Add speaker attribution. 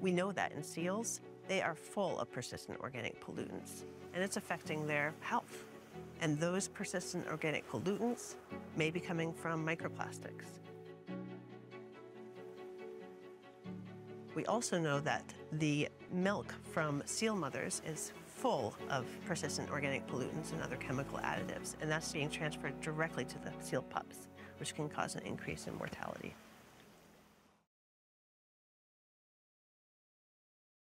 Speaker 1: We know that in seals, they are full of persistent organic pollutants, and it's affecting their health. And those persistent organic pollutants may be coming from microplastics. We also know that the milk from seal mothers is full of persistent organic pollutants and other chemical additives, and that's being transferred directly to the seal pups, which can cause an increase in mortality.